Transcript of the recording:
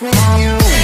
lost me. in you